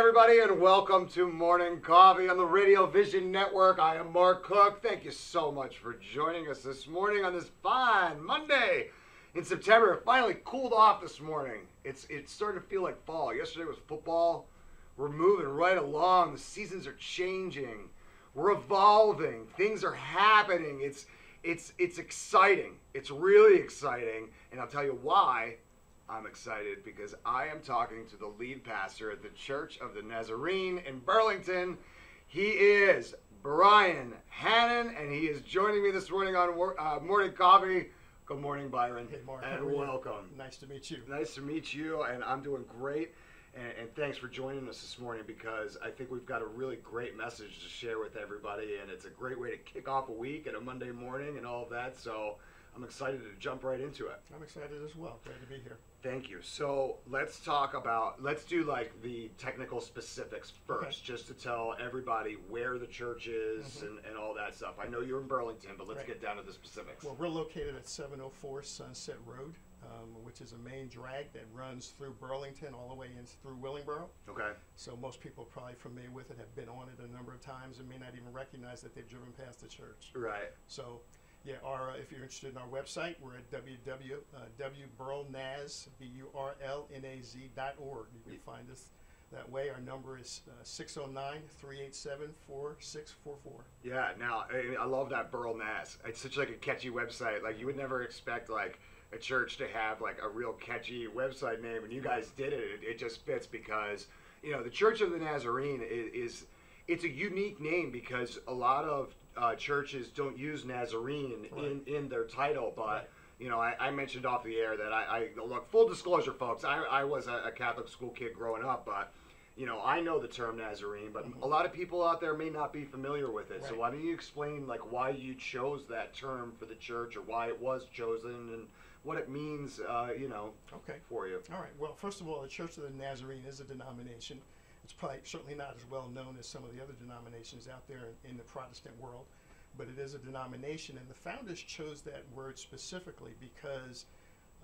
everybody, and welcome to Morning Coffee on the Radio Vision Network. I am Mark Cook. Thank you so much for joining us this morning on this fine Monday in September. It finally cooled off this morning. It's it's starting to feel like fall. Yesterday was football. We're moving right along. The seasons are changing. We're evolving. Things are happening. It's it's it's exciting. It's really exciting, and I'll tell you why I'm excited because I am talking to the lead pastor at the Church of the Nazarene in Burlington. He is Brian Hannon, and he is joining me this morning on uh, Morning Coffee. Good morning, Byron. Hey, Mark. And welcome. Nice to meet you. Nice to meet you, and I'm doing great. And, and, thanks for joining us this morning because I think we've got a really great message to share with everybody, and it's a great way to kick off a week and a Monday morning and all of that. So I'm excited to jump right into it. I'm excited as well. Glad to be here. Thank you. So let's talk about, let's do like the technical specifics first, okay. just to tell everybody where the church is mm-hmm. and, and all that stuff. I know you're in Burlington, but let's right. get down to the specifics. Well, we're located at 704 Sunset Road, um, which is a main drag that runs through Burlington all the way in through Willingboro. Okay. So most people are probably familiar with it, have been on it a number of times, and may not even recognize that they've driven past the church. Right. So yeah, uh, if you're interested in our website, we're at www.burlnaz, uh, B-U-R-L-N-A-Z dot org. You can find us that way. Our number is uh, 609-387-4644. Yeah, now, I, I love that Burl Naz. It's such like a catchy website. Like, you would never expect, like, a church to have, like, a real catchy website name, and you guys did it. It, it just fits because, you know, the Church of the Nazarene is, is it's a unique name because a lot of uh, churches don't use Nazarene right. in, in their title, but. Right. You know, I, I, mentioned off the air that I, I look full disclosure, folks. I, I was a, a, Catholic school kid growing up, but you know, I know the term Nazarene, but mm-hmm. a lot of people out there may not be familiar with it. Right. So why don't you explain like why you chose that term for the church, or why it was chosen, and what it means, uh, you know, okay. for you. All right. Well, first of all, the Church of the Nazarene is a denomination. It's probably certainly not as well known as some of the other denominations out there in, in the Protestant world, but it is a denomination. And the founders chose that word specifically because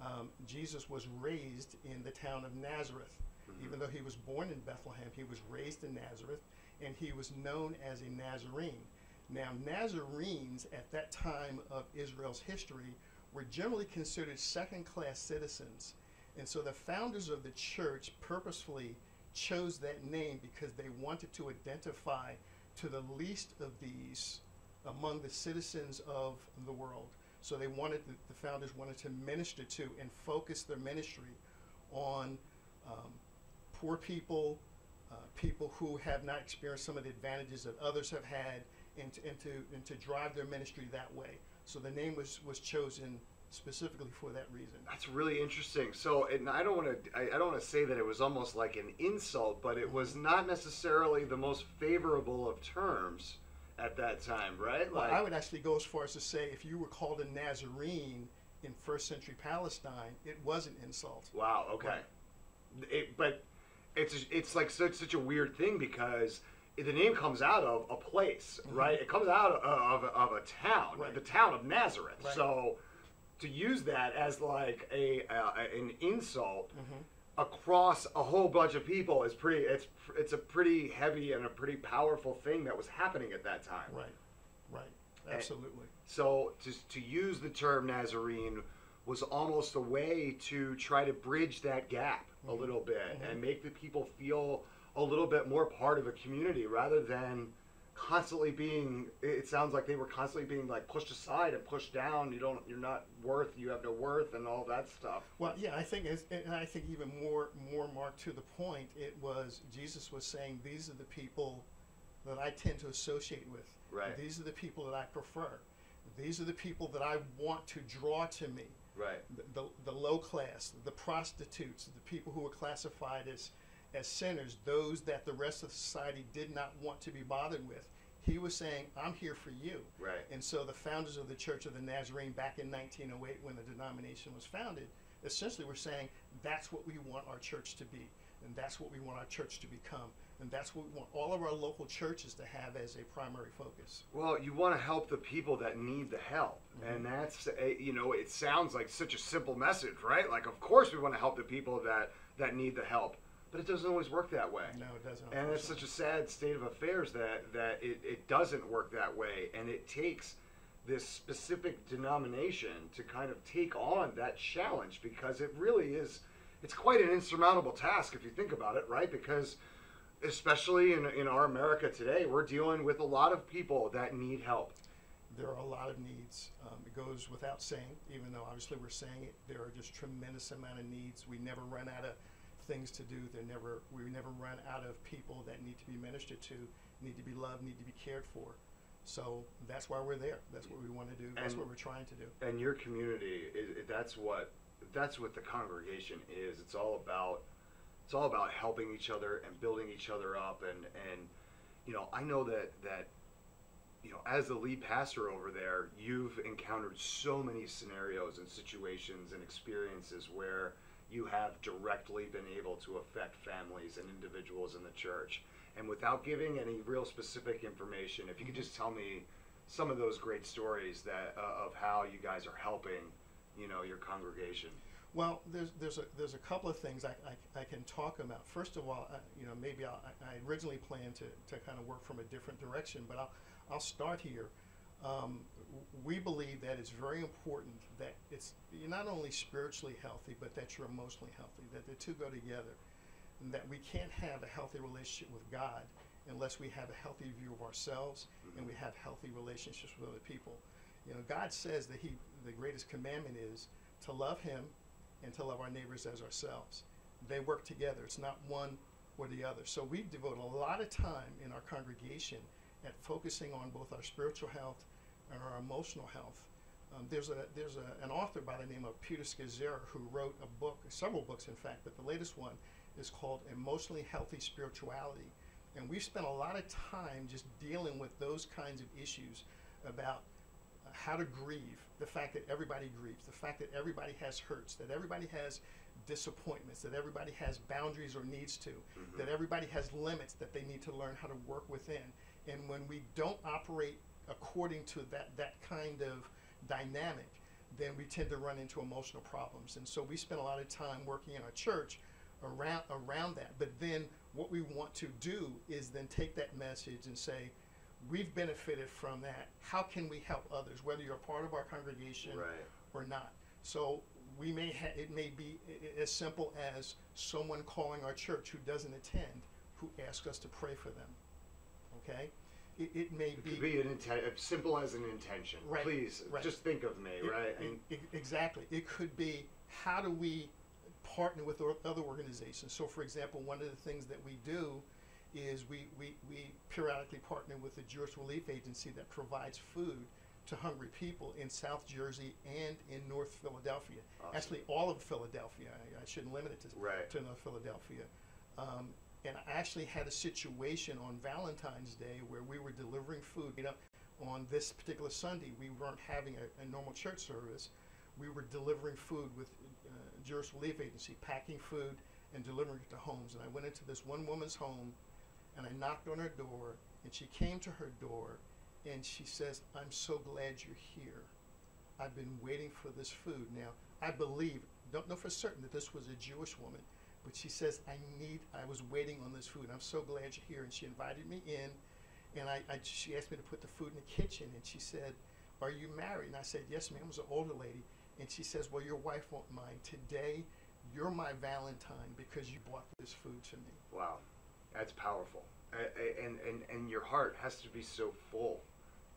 um, Jesus was raised in the town of Nazareth. Mm-hmm. Even though he was born in Bethlehem, he was raised in Nazareth, and he was known as a Nazarene. Now, Nazarenes at that time of Israel's history were generally considered second class citizens. And so the founders of the church purposefully chose that name because they wanted to identify to the least of these among the citizens of the world. So they wanted, the, the founders wanted to minister to and focus their ministry on um, poor people, uh, people who have not experienced some of the advantages that others have had, and to, and to, and to drive their ministry that way. So the name was, was chosen specifically for that reason. That's really interesting. So, and I don't want to, I, I, don't want to say that it was almost like an insult, but it was not necessarily the most favorable of terms at that time, right? Well, like, I would actually go as far as to say if you were called a Nazarene in first century Palestine, it was an insult. Wow. Okay. Right. It, but it's it's like such such a weird thing because the name comes out of a place, mm-hmm. right? It comes out of, of, of a town, right. the town of Nazareth. Right. So to use that as like a uh, an insult mm-hmm. across a whole bunch of people is pretty. It's it's a pretty heavy and a pretty powerful thing that was happening at that time. Right, right, absolutely. And so to to use the term Nazarene was almost a way to try to bridge that gap mm-hmm. a little bit mm-hmm. and make the people feel a little bit more part of a community rather than constantly being it sounds like they were constantly being like pushed aside and pushed down. You don't you're not worth you have no worth and all that stuff. Well yeah i think and i think even more more marked to the point it was jesus was saying these are the people that i tend to associate with. Right. These are the people that i prefer. These are the people that i want to draw to me. Right. The, the, the low class the prostitutes the people who are classified as as sinners, those that the rest of society did not want to be bothered with. He was saying, I'm here for you. Right. And so the founders of the Church of the Nazarene back in 1908, when the denomination was founded, essentially were saying, that's what we want our church to be. And that's what we want our church to become. And that's what we want all of our local churches to have as a primary focus. Well, you want to help the people that need the help. Mm-hmm. And that's, a, you know, it sounds like such a simple message, right? Like, of course we want to help the people that, that need the help but it doesn't always work that way. No, it doesn't. And it's such a sad state of affairs that, that it, it doesn't work that way. And it takes this specific denomination to kind of take on that challenge because it really is, it's quite an insurmountable task if you think about it, right? Because especially in, in our America today, we're dealing with a lot of people that need help. There are a lot of needs. Um, it goes without saying, even though obviously we're saying it, there are just tremendous amount of needs. We never run out of things to do. There never we never run out of people that need to be ministered to, need to be loved, need to be cared for. So that's why we're there. That's what we want to do. That's And- what we're trying to do. and your community is, that's what that's what the congregation is it's all about it's all about helping each other and building each other up and and you know i know that that you know as the lead pastor over there you've encountered so many scenarios and situations and experiences where you have directly been able to affect families and individuals in the church and without giving any real specific information if you could just tell me some of those great stories that uh, of how you guys are helping you know your congregation Well, there's there's a there's a couple of things I, I, I can talk about. First of all, I, you know maybe I'll, I I originally planned to, to kind of work from a different direction, but I'll I'll start here. Um, we believe that it's very important that it's you're not only spiritually healthy, but that you're emotionally healthy. That the two go together, and that we can't have a healthy relationship with God unless we have a healthy view of ourselves and we have healthy relationships with other people. You know, God says that He the greatest commandment is to love Him and to love our neighbors as ourselves. They work together. It's not one or the other. So we devote a lot of time in our congregation at focusing on both our spiritual health and our emotional health. Um, there's a there's a, an author by the name of Peter Scazzero who wrote a book, several books in fact, but the latest one is called Emotionally Healthy Spirituality. And we've spent a lot of time just dealing with those kinds of issues about uh, how to grieve, the fact that everybody grieves, the fact that everybody has hurts, that everybody has disappointments, that everybody has boundaries or needs to, that everybody has limits that they need to learn how to work within. And when we don't operate according to that, that kind of dynamic, then we tend to run into emotional problems. And so we spend a lot of time working in our church around around that. But then what we want to do is then take that message and say, we've benefited from that. How can we help others, whether you're a part of our congregation Right. or not? So we may ha- it may be as simple as someone calling our church who doesn't attend, who asks us to pray for them. Okay, it, it may it be, could be an intent simple as an intention Right, please right. just think of me it- right it- exactly. It could be how do we partner with other organizations. So, for example, one of the things that we do is we, we, we periodically partner with the Jewish Relief Agency that provides food to hungry people in South Jersey and in North Philadelphia. Awesome. Actually, all of Philadelphia. I, I shouldn't limit it to, Right. to North Philadelphia. Um, and I actually had a situation on Valentine's Day where we were delivering food. You know, on this particular Sunday, we weren't having a, a normal church service. We were delivering food with uh, Jewish Relief Agency, packing food and delivering it to homes. And I went into this one woman's home and I knocked on her door, and she came to her door and she says, I'm so glad you're here. I've been waiting for this food. Now, I believe, don't know for certain that this was a Jewish woman, but she says, I need, I was waiting on this food. And I'm so glad you're here. And she invited me in, and I, I, she asked me to put the food in the kitchen, and she said, Are you married? And I said, Yes, ma'am. It was an older lady. And she says, Well, your wife won't mind. Today, you're my Valentine because you brought this food to me. wow that's powerful and and and your heart has to be so full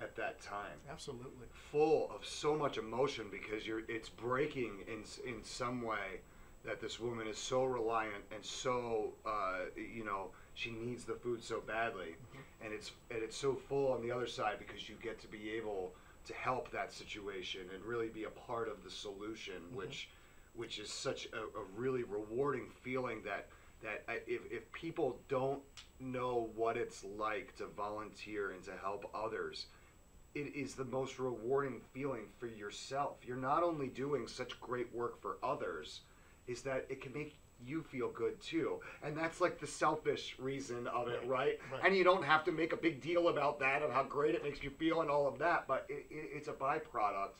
at that time Absolutely. full of so much emotion because you're it's breaking in in some way that this woman is so reliant and so uh, you know she needs the food so badly. Mm-hmm. And it's and it's so full on the other side because you get to be able to help that situation and really be a part of the solution mm-hmm. which which is such a, a really rewarding feeling that that uh, if, if people don't know what it's like to volunteer and to help others it is the most rewarding feeling for yourself. You're not only doing such great work for others, is that it can make you feel good too. And that's like the selfish reason of it, Right, right? And you don't have to make a big deal about that of how great it makes you feel and all of that, but it, it, it's a byproduct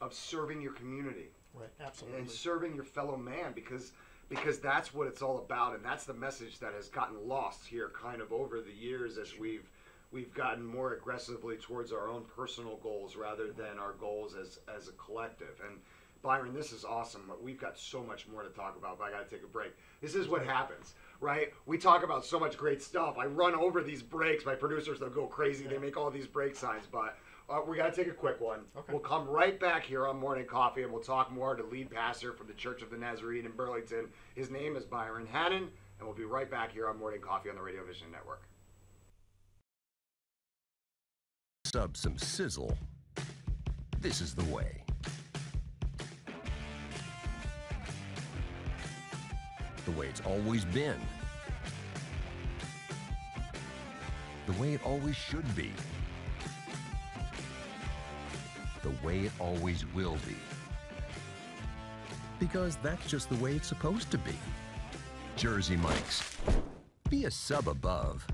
of serving your community Right. Absolutely. and serving your fellow man because because that's what it's all about, and that's the message that has gotten lost here, kind of over the years as we've we've gotten more aggressively towards our own personal goals rather than our goals as as a collective. And Byron, this is awesome. but We've got so much more to talk about, but I got to take a break. This is what happens, right? We talk about so much great stuff. I run over these breaks. My producers, they'll go crazy. They make all these break signs, but uh, we got to take a quick one. Okay. We'll come right back here on Morning Coffee and we'll talk more to lead pastor from the Church of the Nazarene in Burlington. His name is Byron Hannon, and we'll be right back here on Morning Coffee on the Radio Vision Network. Sub some sizzle. This is the way. The way it's always been. The way it always should be. The way it always will be. Because that's just the way it's supposed to be. Jersey Mike's. Be a sub above.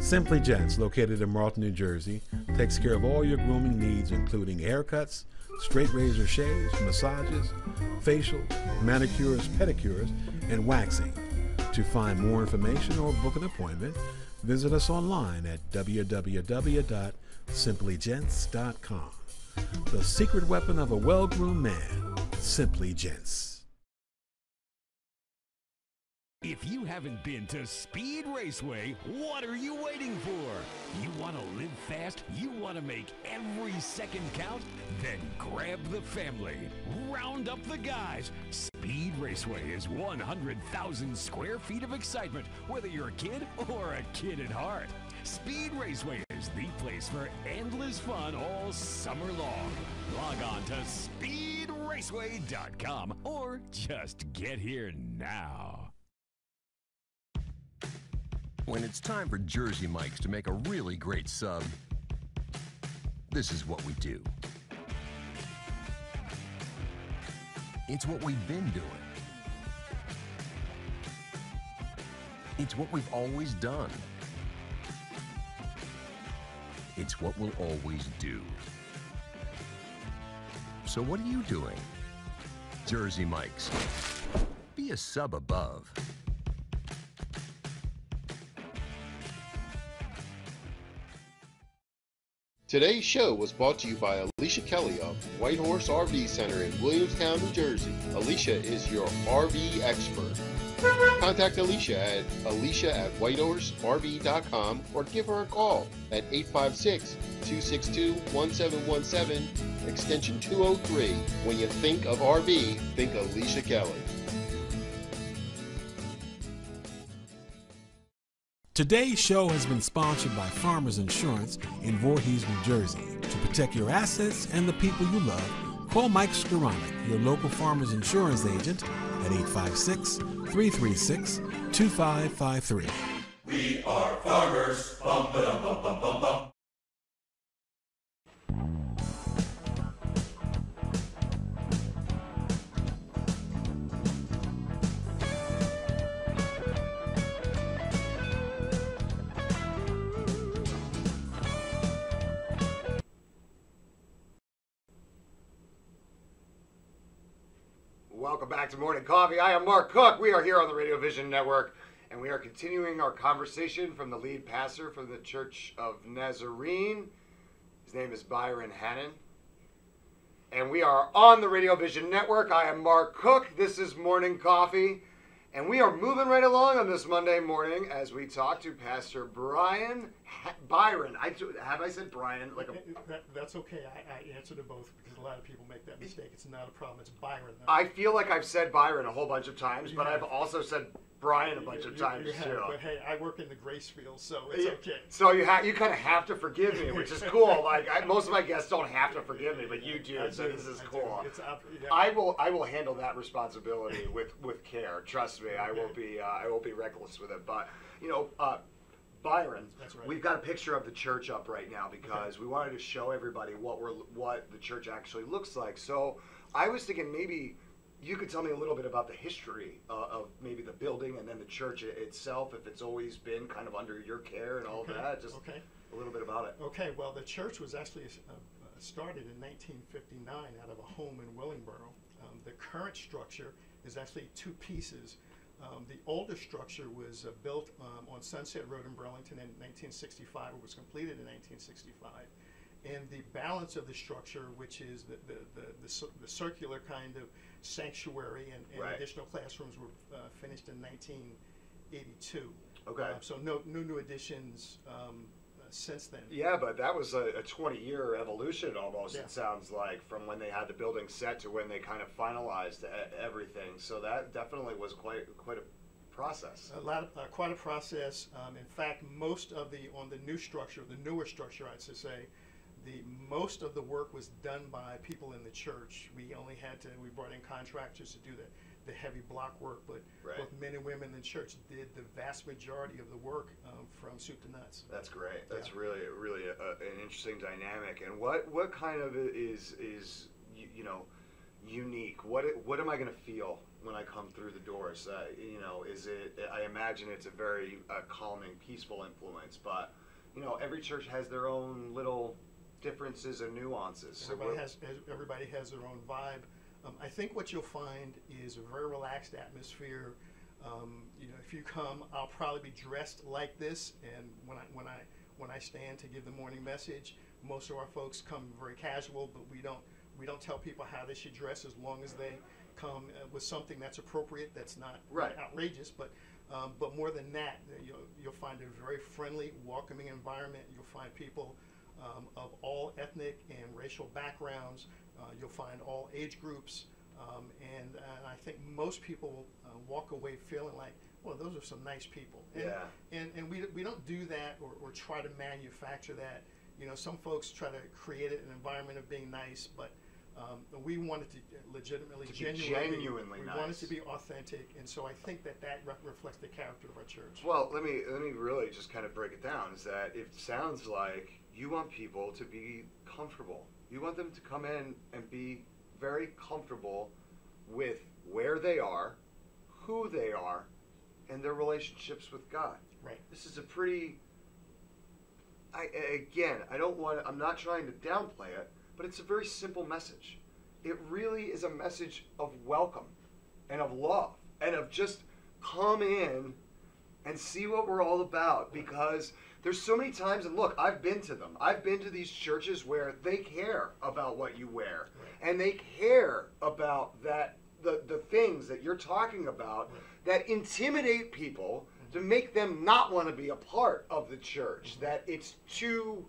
Simply Gents, located in Marlton, New Jersey, takes care of all your grooming needs, including haircuts, straight razor shaves, massages, facial, manicures, pedicures, and waxing. To find more information or book an appointment, visit us online at www.simplygents.com. The secret weapon of a well groomed man, Simply Gents. If you haven't been to Speed Raceway, what are you waiting for? You want to live fast? You want to make every second count? Then grab the family. Round up the guys. Speed Raceway is 100,000 square feet of excitement, whether you're a kid or a kid at heart. Speed Raceway is the place for endless fun all summer long. Log on to speedraceway.com or just get here now. When it's time for Jersey Mike's to make a really great sub, this is what we do. It's what we've been doing. It's what we've always done. It's what we'll always do. So what are you doing? Jersey Mike's. Be a sub above. Today's show was brought to you by Alicia Kelly of White Horse RV Center in Williamstown, New Jersey. Alicia is your RV expert. Contact Alicia at alicia at whitehorserv.com or give her a call at 856 262 1717, extension 203. When you think of RV, think Alicia Kelly. Today's show has been sponsored by Farmers Insurance in Voorhees, New Jersey. To protect your assets and the people you love, call Mike Skoranek, your local Farmers Insurance agent, at 856 336 2553. We are farmers. Bum, ba-dum, bum, bum, bum, back to Morning Coffee. I am Mark Cook. We are here on the Radio Vision Network, and we are continuing our conversation from the lead pastor from the Church of Nazarene. His name is Byron Hannon. And we are on the Radio Vision Network. I am Mark Cook. This is Morning Coffee. And we are moving right along on this Monday morning as we talk to Pastor Brian ha- Byron. I have I said Brian like a That, that's okay. I, I answer to both because a lot of people make that mistake. It's not a problem. It's Byron. I feel like I've said Byron a whole bunch of times, but You I've also said Brian a bunch You- of times too. But hey, I work in the grace field, so it's Yeah, okay. So you have you kind of have to forgive me, which is cool. Like I, most of my guests don't have to forgive me, but you do, I so do, this is I cool. It's up, yeah. I will I will handle that responsibility with with care. Trust me, I will be uh, I will be reckless with it. But you know, uh, Byron, That's right. we've got a picture of the church up right now because we wanted to show everybody what we're what the church actually looks like. So I was thinking maybe you could tell me a little bit about the history uh, of maybe the building and then the church itself, if it's always been kind of under your care and all Okay, that. Just okay. a little bit about it. Okay, well, the church was actually uh, uh, started in 1959 out of a home in Willingboro. Um, the current structure is actually two pieces. Um, the older structure was uh, built um, on Sunset Road in Burlington in 1965. It was completed in 1965. And the balance of the structure, which is the, the, the, the, the circular kind of sanctuary and, and Right. additional classrooms, were uh, finished in 1982. Okay. Uh, so no, no new additions um, uh, since then. Yeah, but that was a, a 20 year evolution almost, Yeah. it sounds like, from when they had the building set to when they kind of finalized everything. So that definitely was quite quite a process. A lot of, uh, quite a process. Um, in fact, most of the, on the new structure, the newer structure, I should say, the, most of the work was done by people in the church. We only had to, we brought in contractors to do the, the heavy block work, but Right. both men and women in the church did the vast majority of the work um, from soup to nuts. That's great. That's Yeah. really, really a, a, an interesting dynamic. And what, what kind of is is you, you know unique? What what am I going to feel when I come through the doors? Uh, you know, is it? I imagine it's a very uh, calming, peaceful influence. But you know, every church has their own little differences and nuances. So Everybody has, everybody has their own vibe. Um, I think what you'll find is a very relaxed atmosphere. Um, you know, if you come, I'll probably be dressed like this, and when I when I when I stand to give the morning message, most of our folks come very casual, but we don't we don't tell people how they should dress as long as they come uh, with something that's appropriate, that's not Right. outrageous, but um, but more than that, you'll you'll find a very friendly, welcoming environment. You'll find people um, of all ethnic and racial backgrounds. Uh, you'll find all age groups, um, and, and I think most people uh, walk away feeling like, well, those are some nice people. And, Yeah. And, and we, we don't do that or, or try to manufacture that. You know, some folks try to create an environment of being nice, but um, we wanted to legitimately, To be genuinely, genuinely we nice. wanted to be authentic, and so I think that that re- reflects the character of our church. Well, let me let me really just kind of break it down. Is that it sounds like you want people to be comfortable. You want them to come in and be very comfortable with where they are, who they are, and their relationships with God. Right. This is a pretty. I again, I don't want. I'm not trying to downplay it, but it's a very simple message. It really is a message of welcome, and of love, and of just come in and see what we're all about because there's so many times and look i've been to them. I've been to these churches where they care about what you wear. And they care about that the, the things that you're talking about that intimidate people to make them not want to be a part of the church mm-hmm. that it's too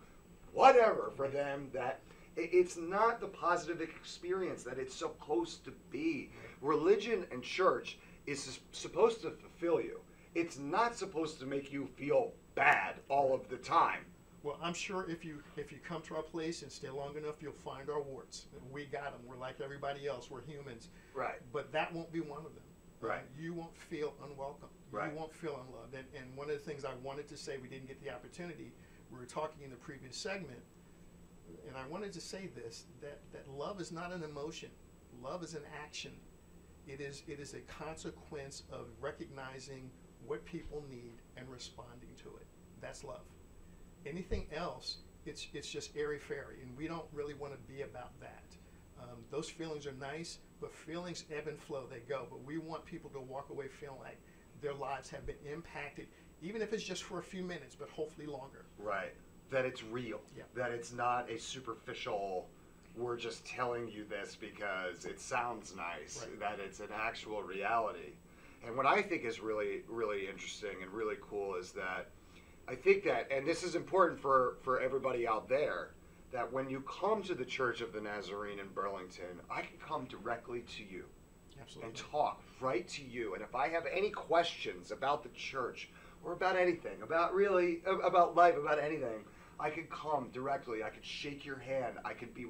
whatever for them that it's not the positive experience that it's supposed to be. Religion and church is supposed to fulfill you. It's not supposed to make you feel bad all of the time. Well, I'm sure if you if you come to our place and stay long enough, you'll find our warts. We got them. We're like everybody else. We're humans. Right. But that won't be one of them. Right. You won't feel unwelcome. Right. You won't feel unloved. And, and one of the things I wanted to say, we didn't get the opportunity. We were talking in the previous segment, and I wanted to say this: that that love is not an emotion. Love is an action. It is it is a consequence of recognizing what people need and responding to it. That's love. Anything else, it's it's just airy fairy, and we don't really want to be about that. Um, those feelings are nice, but feelings ebb and flow. They go. But we want people to walk away feeling like their lives have been impacted, even if it's just for a few minutes, but hopefully longer. Right. That it's real. Yeah. That it's not a superficial, we're just telling you this because it sounds nice. Right. That it's an actual reality. And what I think is really, really interesting and really cool is that I think that, and this is important for, for everybody out there, that when you come to the Church of the Nazarene in Burlington, I can come directly to you. Absolutely. and talk right to you. And if I have any questions about the church or about anything, about really about life, about anything, I could come directly. I could shake your hand. I could be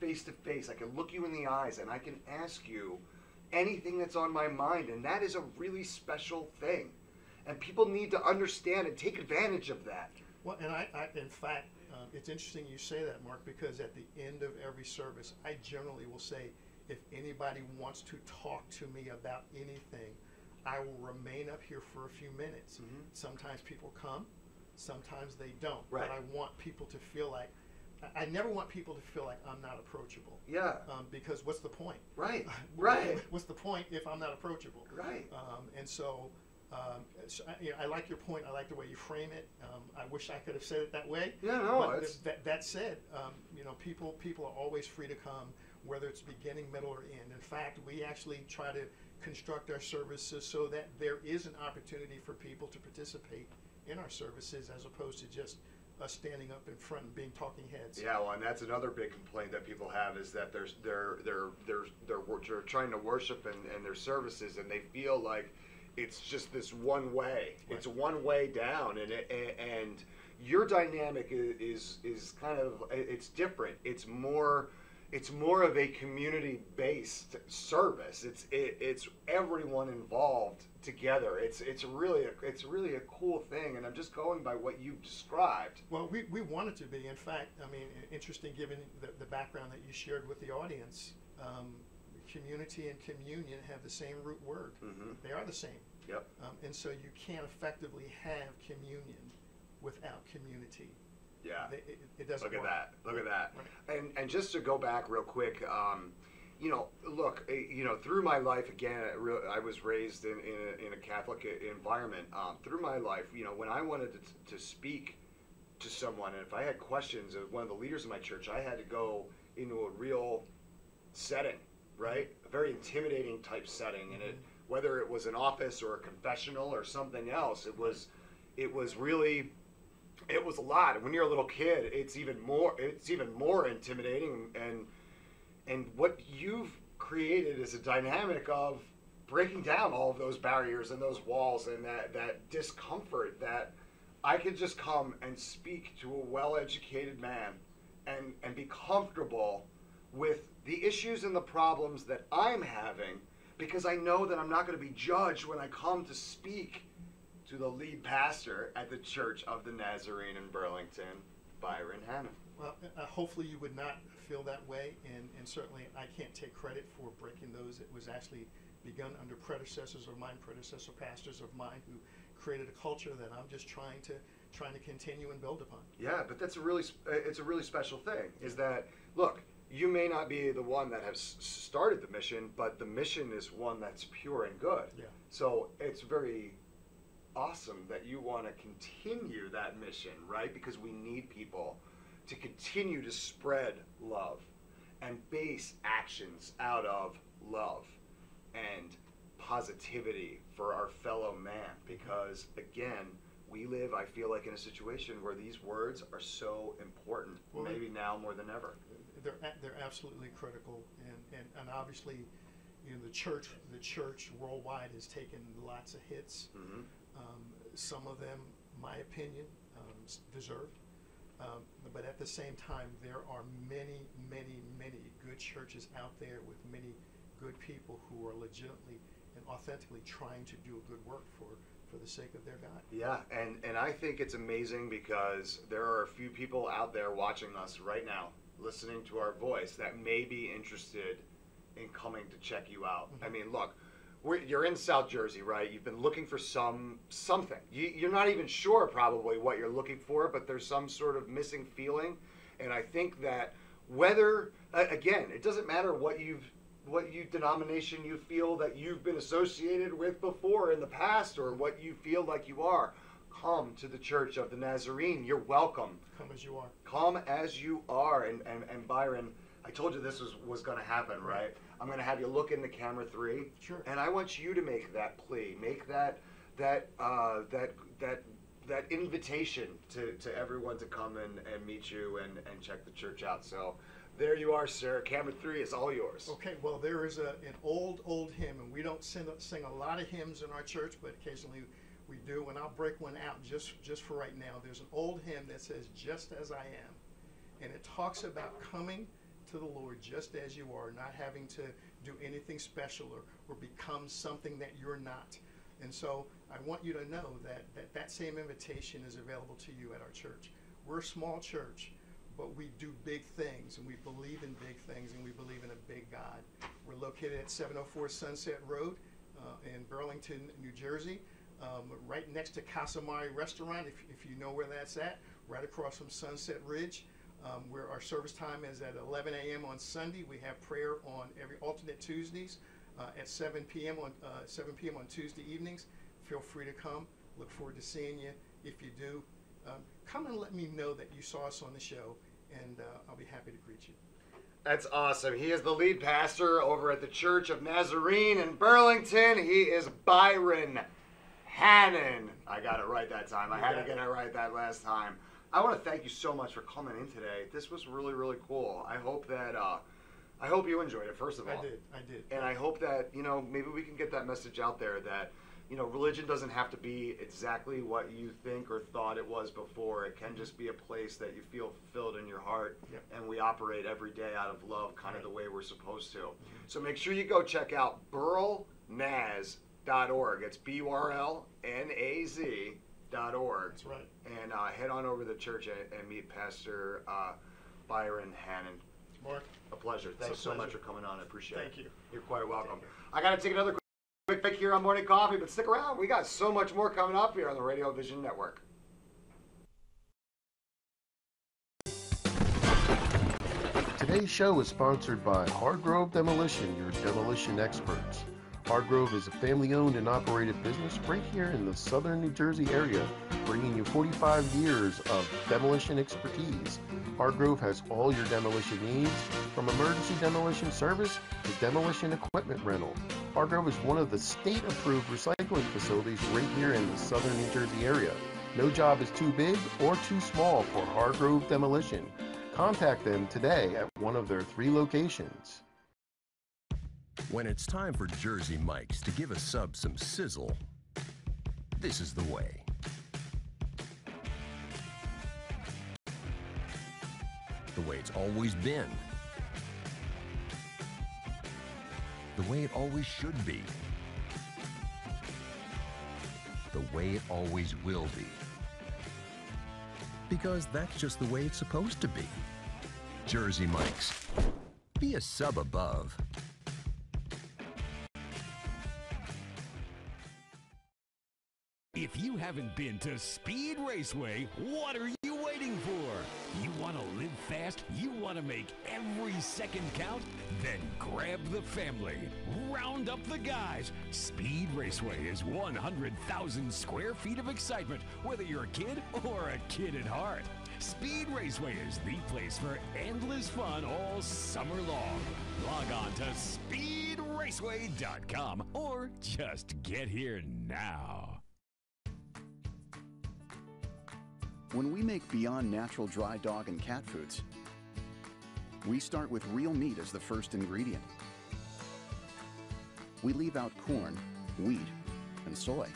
face to face. I can look you in the eyes and I can ask you anything that's on my mind. And that is a really special thing. And people need to understand and take advantage of that. Well, and I, I in fact, um, it's interesting you say that, Mark, because at the end of every service, I generally will say, If anybody wants to talk to me about anything, I will remain up here for a few minutes. Mm-hmm. Sometimes people come, sometimes they don't. Right. But I want people to feel like, I, I never want people to feel like I'm not approachable. Yeah. Um, because what's the point? Right. Right. What's the point if I'm not approachable? Right. Um, and so, um, so I, you know, I like your point. I like the way you frame it. Um, I wish I could have said it that way. Yeah, no, th- that, that said, um, you know, people people are always free to come, whether it's beginning, middle, or end. In fact, we actually try to construct our services so that there is an opportunity for people to participate in our services, as opposed to just us standing up in front and being talking heads. Yeah, well, and that's another big complaint that people have is that there's they're they're they're they're, they're trying to worship and, and their services, and they feel like it's just this one way. It's one way down, and it, and your dynamic is, is is kind of it's different. It's more it's more of a community based service. It's it, it's everyone involved together. It's it's really a, it's really a cool thing, and I'm just going by what you've described. Well, we, we want it to be. In fact, I mean, interesting given the, the background that you shared with the audience. Um, community and communion have the same root word. Mhm. They are the same. Yep. Um, and so you can't effectively have communion without community. Yeah. It, it, it doesn't Look at that. Look at that. Right. And and just to go back real quick, um, you know, look, eh, you know, through my life again, I was raised in in a, in a Catholic environment. Um, through my life, you know, when I wanted to, to speak to someone, and if I had questions of one of the leaders of my church, I had to go into a real setting, right? A very intimidating type setting, and it mm-hmm. whether it was an office or a confessional or something else, it was it was really it was a lot. And when you're a little kid, it's even more it's even more intimidating and and what you've created is a dynamic of breaking down all of those barriers and those walls and that that discomfort that I could just come and speak to a well-educated man and and be comfortable with the issues and the problems that I'm having because I know that I'm not going to be judged when I come to speak to the lead pastor at the Church of the Nazarene in Burlington, Byron Hammond. Well, uh, hopefully you would not feel that way, and, and certainly I can't take credit for breaking those. It was actually begun under predecessors of mine, predecessor pastors of mine, who created a culture that I'm just trying to trying to continue and build upon. Yeah, but that's a really uh, it's a really special thing. Is that look, you may not be the one that has started the mission, but the mission is one that's pure and good. Yeah. So it's very awesome that you want to continue that mission, right? Because we need people to continue to spread love and base actions out of love and positivity for our fellow man. Because again, we live, I feel like, in a situation where these words are so important, Well, maybe now more than ever. They're they're absolutely critical, and, and, and obviously, you know, the church the church worldwide has taken lots of hits. hmm Um, some of them, my opinion, um, deserved. Um, but at the same time, there are many, many, many good churches out there with many good people who are legitimately and authentically trying to do a good work for, for the sake of their God. Yeah, and, and I think it's amazing because there are a few people out there watching us right now, listening to our voice, that may be interested in coming to check you out. Mm-hmm. I mean, look, we're, you're in South Jersey, right? You've been looking for some something. You, you're not even sure probably what you're looking for, but there's some sort of missing feeling, and I think that whether again, it doesn't matter what you've what you denomination you feel that you've been associated with before in the past or what you feel like you are come to the church of the nazarene. You're welcome. Come as you are. come as you are. And, and, and byron i told you this was, was going to happen right. i'm going to have you look into camera three. Sure. and i want you to make that plea. Make that that uh, that that that invitation to, to everyone to come and, and meet you and, and check the church out. So there you are sir. Camera three is all yours. Okay, well, there is a, an old, old hymn, and we don't sing, sing a lot of hymns in our church, but occasionally we do, and I'll break one out just, just for right now. There's an old hymn that says, Just as I am. And it talks about coming to the Lord just as you are, not having to do anything special or, or become something that you're not. And so I want you to know that, that that same invitation is available to you at our church. We're a small church, but we do big things and we believe in big things and we believe in a big God. We're located at 704 Sunset Road uh, in Burlington, New Jersey, um, right next to Casamari Restaurant, if, if you know where that's at, right across from Sunset Ridge. Um, where our service time is at 11 a.m. on Sunday. We have prayer on every alternate Tuesdays uh, at 7 p.m. on uh, 7 p.m. on Tuesday evenings. Feel free to come. Look forward to seeing you. If you do, um, come and let me know that you saw us on the show, and uh, I'll be happy to greet you. That's awesome. He is the lead pastor over at the Church of Nazarene in Burlington. He is Byron Hannon. I got it right that time. I had to get it right that last time. I want to thank you so much for coming in today. This was really, really cool. I hope that uh, I hope you enjoyed it. First of all, I did. I did. and I hope that you know maybe we can get that message out there that you know religion doesn't have to be exactly what you think or thought it was before. It can just be a place that you feel fulfilled in your heart, Yep. and we operate every day out of love, kind of the way we're supposed to. So make sure you go check out burlnaz.org. It's B U R L N A Z dot org That's right. and uh, head on over to the church and, and meet Pastor uh, Byron Hannon. Mark, A pleasure. Thanks a so much for coming on. I appreciate it. Thank you. You're quite welcome. I got to take another quick- quick break here on Morning Coffee, but stick around. We got so much more coming up here on the Radio Vision Network. Today's show is sponsored by Hardgrove Demolition, your demolition experts. Hardgrove is a family owned and operated business right here in the southern New Jersey area, bringing you 45 years of demolition expertise. Hargrove has all your demolition needs, from emergency demolition service to demolition equipment rental. Hargrove is one of the state approved recycling facilities right here in the southern New Jersey area. No job is too big or too small for Hargrove Demolition. Contact them today at one of their three locations. When it's time for Jersey Mike's to give a sub some sizzle, this is the way. The way it's always been. The way it always should be. The way it always will be. Because that's just the way it's supposed to be. Jersey Mike's. Be a sub above. Haven't been to Speed Raceway, what are you waiting for? You want to live fast? You want to make every second count? Then grab the family. Round up the guys. Speed Raceway is 100,000 square feet of excitement, whether you're a kid or a kid at heart. Speed Raceway is the place for endless fun all summer long. Log on to speedraceway.com or just get here now. When we make Beyond Natural dry dog and cat foods, we start with real meat as the first ingredient. We leave out corn, wheat, and soy.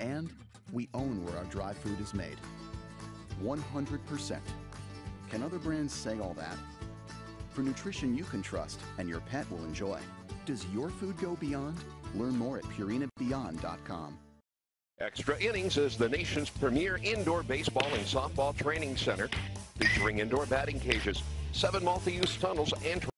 And we own where our dry food is made. 100%. Can other brands say all that? For nutrition you can trust and your pet will enjoy. Does your food go beyond? Learn more at purinabeyond.com. Extra Innings is the nation's premier indoor baseball and softball training center featuring indoor batting cages, seven multi-use tunnels, and